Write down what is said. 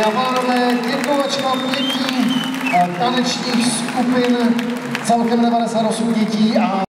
Dámy a pánové, děkovačka dětí eh, tanečních skupin, celkem 98 dětí a